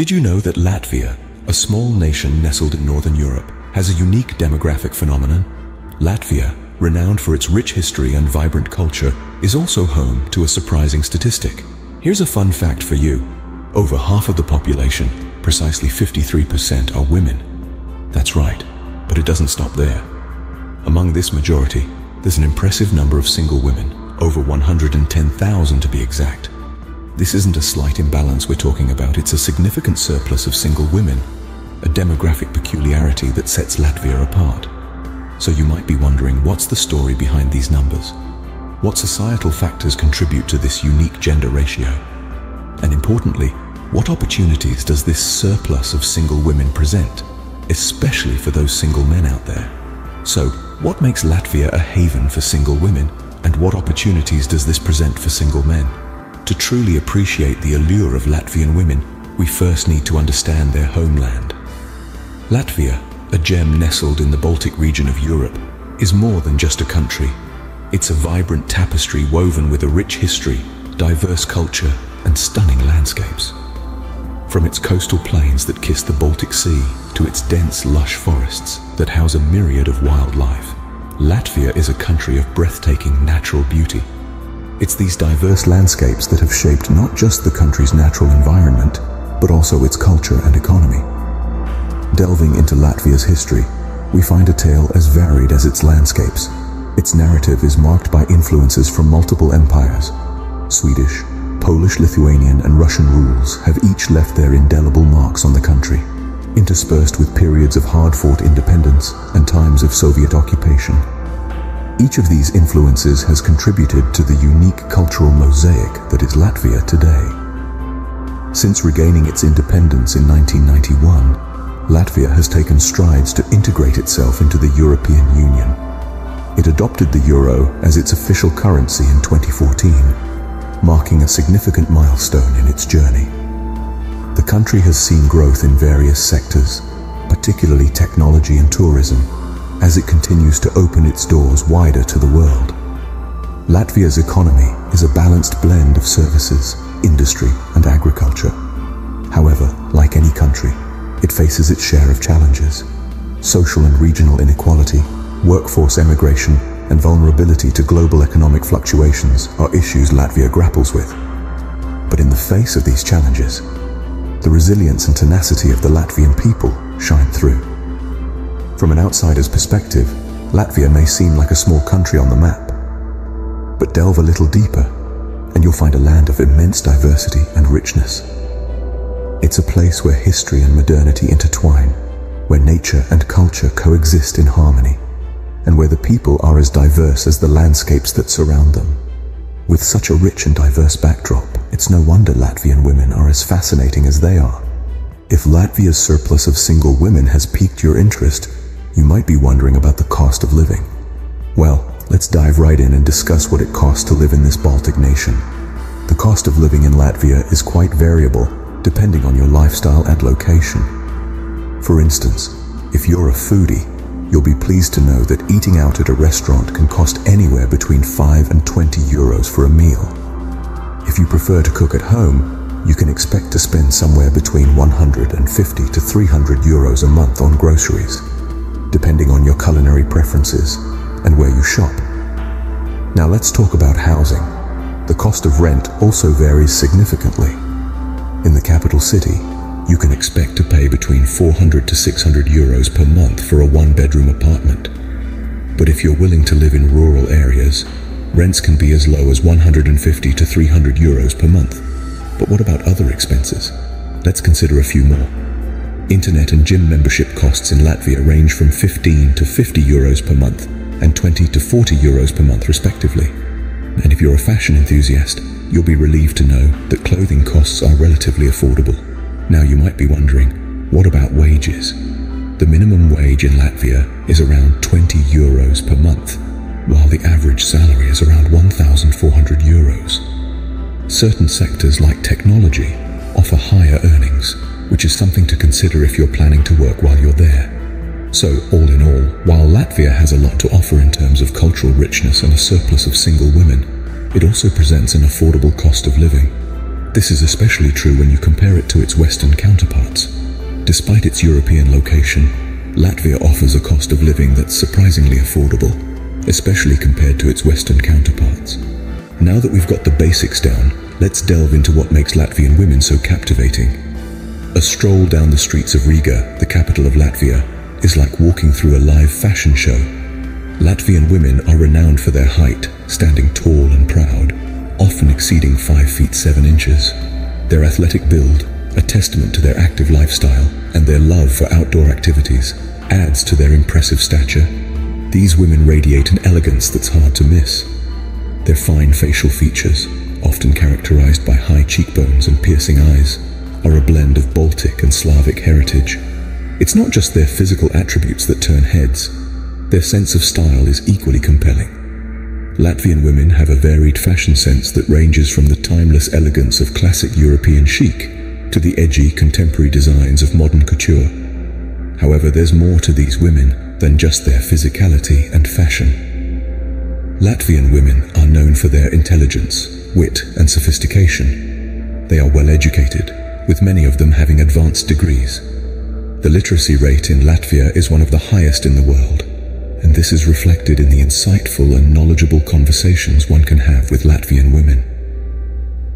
Did you know that Latvia, a small nation nestled in Northern Europe, has a unique demographic phenomenon? Latvia, renowned for its rich history and vibrant culture, is also home to a surprising statistic. Here's a fun fact for you. Over half of the population, precisely 53%, are women. That's right, but it doesn't stop there. Among this majority, there's an impressive number of single women, over 110,000 to be exact. This isn't a slight imbalance we're talking about, it's a significant surplus of single women, a demographic peculiarity that sets Latvia apart. So you might be wondering, what's the story behind these numbers? What societal factors contribute to this unique gender ratio? And importantly, what opportunities does this surplus of single women present, especially for those single men out there? So, what makes Latvia a haven for single women, and what opportunities does this present for single men? To truly appreciate the allure of Latvian women, we first need to understand their homeland. Latvia, a gem nestled in the Baltic region of Europe, is more than just a country. It's a vibrant tapestry woven with a rich history, diverse culture, and stunning landscapes. From its coastal plains that kiss the Baltic Sea to its dense, lush forests that house a myriad of wildlife, Latvia is a country of breathtaking natural beauty. It's these diverse landscapes that have shaped not just the country's natural environment, but also its culture and economy. Delving into Latvia's history, we find a tale as varied as its landscapes. Its narrative is marked by influences from multiple empires. Swedish, Polish, Lithuanian and Russian rules have each left their indelible marks on the country, interspersed with periods of hard-fought independence and times of Soviet occupation. Each of these influences has contributed to the unique cultural mosaic that is Latvia today. Since regaining its independence in 1991, Latvia has taken strides to integrate itself into the European Union. It adopted the euro as its official currency in 2014, marking a significant milestone in its journey. The country has seen growth in various sectors, particularly technology and tourism, as it continues to open its doors wider to the world. Latvia's economy is a balanced blend of services, industry and agriculture. However, like any country, it faces its share of challenges. Social and regional inequality, workforce emigration, and vulnerability to global economic fluctuations are issues Latvia grapples with. But in the face of these challenges, the resilience and tenacity of the Latvian people shine through. From an outsider's perspective, Latvia may seem like a small country on the map. But delve a little deeper, and you'll find a land of immense diversity and richness. It's a place where history and modernity intertwine, where nature and culture coexist in harmony, and where the people are as diverse as the landscapes that surround them. With such a rich and diverse backdrop, it's no wonder Latvian women are as fascinating as they are. If Latvia's surplus of single women has piqued your interest, you might be wondering about the cost of living. Well, let's dive right in and discuss what it costs to live in this Baltic nation. The cost of living in Latvia is quite variable depending on your lifestyle and location. For instance, if you're a foodie, you'll be pleased to know that eating out at a restaurant can cost anywhere between 5 and 20 euros for a meal. If you prefer to cook at home, you can expect to spend somewhere between 150 to 300 euros a month on groceries, depending on your culinary preferences and where you shop. Now let's talk about housing. The cost of rent also varies significantly. In the capital city, you can expect to pay between 400 to 600 euros per month for a one-bedroom apartment. But if you're willing to live in rural areas, rents can be as low as 150 to 300 euros per month. But what about other expenses? Let's consider a few more. Internet and gym membership costs in Latvia range from 15 to 50 euros per month and 20 to 40 euros per month respectively. And if you're a fashion enthusiast, you'll be relieved to know that clothing costs are relatively affordable. Now you might be wondering, what about wages? The minimum wage in Latvia is around 20 euros per month, while the average salary is around 1,400 euros. Certain sectors like technology offer higher earnings, which is something to consider if you're planning to work while you're there. So, all in all, while Latvia has a lot to offer in terms of cultural richness and a surplus of single women, it also presents an affordable cost of living. This is especially true when you compare it to its Western counterparts. Despite its European location, Latvia offers a cost of living that's surprisingly affordable, especially compared to its Western counterparts. Now that we've got the basics down, let's delve into what makes Latvian women so captivating. A stroll down the streets of Riga, the capital of Latvia, is like walking through a live fashion show. Latvian women are renowned for their height, standing tall and proud, often exceeding 5 feet 7 inches. Their athletic build, a testament to their active lifestyle and their love for outdoor activities, adds to their impressive stature. These women radiate an elegance that's hard to miss. Their fine facial features, often characterized by high cheekbones and piercing eyes, are a blend of Baltic and Slavic heritage. It's not just their physical attributes that turn heads, their sense of style is equally compelling. Latvian women have a varied fashion sense that ranges from the timeless elegance of classic European chic to the edgy contemporary designs of modern couture. However, there's more to these women than just their physicality and fashion. Latvian women are known for their intelligence, wit, and sophistication. They are well educated, with many of them having advanced degrees. The literacy rate in Latvia is one of the highest in the world, and this is reflected in the insightful and knowledgeable conversations one can have with Latvian women.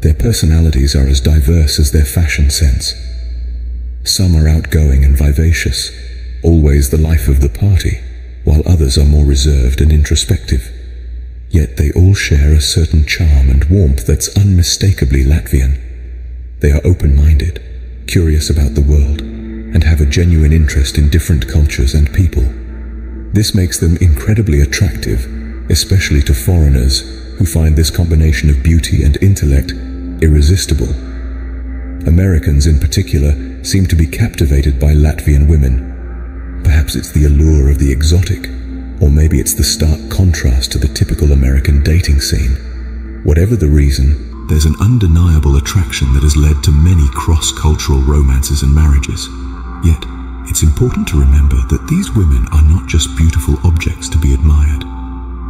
Their personalities are as diverse as their fashion sense. Some are outgoing and vivacious, always the life of the party, while others are more reserved and introspective. Yet they all share a certain charm and warmth that's unmistakably Latvian. They are open-minded, curious about the world, and have a genuine interest in different cultures and people. This makes them incredibly attractive, especially to foreigners who find this combination of beauty and intellect irresistible. Americans in particular seem to be captivated by Latvian women. Perhaps it's the allure of the exotic, or maybe it's the stark contrast to the typical American dating scene. Whatever the reason, there's an undeniable attraction that has led to many cross-cultural romances and marriages. Yet, it's important to remember that these women are not just beautiful objects to be admired.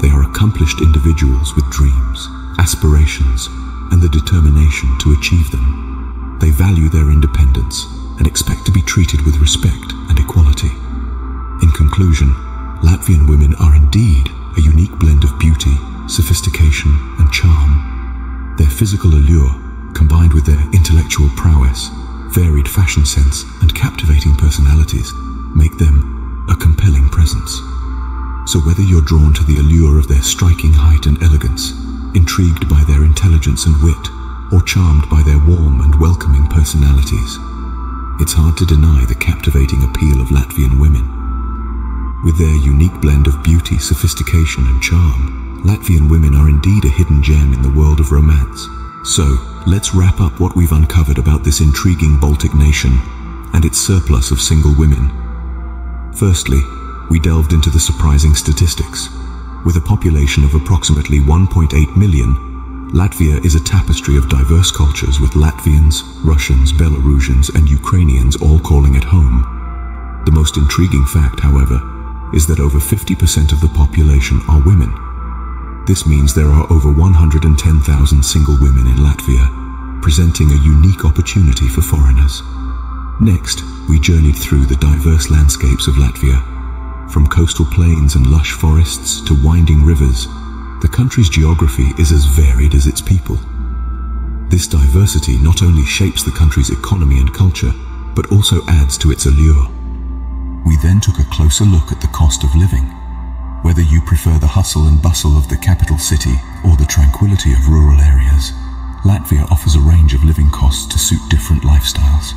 They are accomplished individuals with dreams, aspirations, and the determination to achieve them. They value their independence and expect to be treated with respect and equality. In conclusion, Latvian women are indeed a unique blend of beauty, sophistication, physical allure, combined with their intellectual prowess, varied fashion sense, and captivating personalities make them a compelling presence. So whether you're drawn to the allure of their striking height and elegance, intrigued by their intelligence and wit, or charmed by their warm and welcoming personalities, it's hard to deny the captivating appeal of Latvian women. With their unique blend of beauty, sophistication, and charm, Latvian women are indeed a hidden gem in the world of romance. So, let's wrap up what we've uncovered about this intriguing Baltic nation and its surplus of single women. Firstly, we delved into the surprising statistics. With a population of approximately 1.8 million, Latvia is a tapestry of diverse cultures with Latvians, Russians, Belarusians and Ukrainians all calling it home. The most intriguing fact, however, is that over 50% of the population are women, this means there are over 110,000 single women in Latvia, presenting a unique opportunity for foreigners. Next, we journeyed through the diverse landscapes of Latvia. From coastal plains and lush forests to winding rivers, the country's geography is as varied as its people. This diversity not only shapes the country's economy and culture, but also adds to its allure. We then took a closer look at the cost of living whether you prefer the hustle and bustle of the capital city or the tranquility of rural areas, Latvia offers a range of living costs to suit different lifestyles.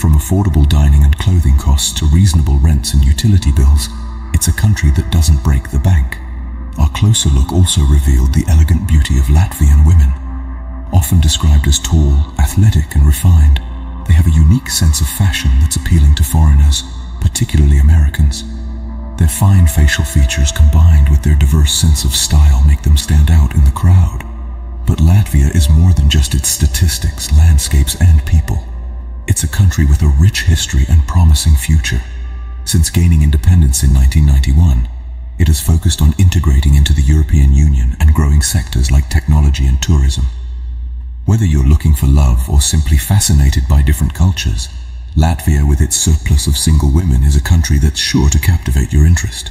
From affordable dining and clothing costs to reasonable rents and utility bills, it's a country that doesn't break the bank. Our closer look also revealed the elegant beauty of Latvian women. Often described as tall, athletic and refined, they have a unique sense of fashion that's appealing to foreigners, particularly Americans. Their fine facial features combined with their diverse sense of style make them stand out in the crowd. But Latvia is more than just its statistics, landscapes, and people. It's a country with a rich history and promising future. Since gaining independence in 1991, it has focused on integrating into the European Union and growing sectors like technology and tourism. Whether you're looking for love or simply fascinated by different cultures, Latvia with its surplus of single women is a country that's sure to captivate your interest.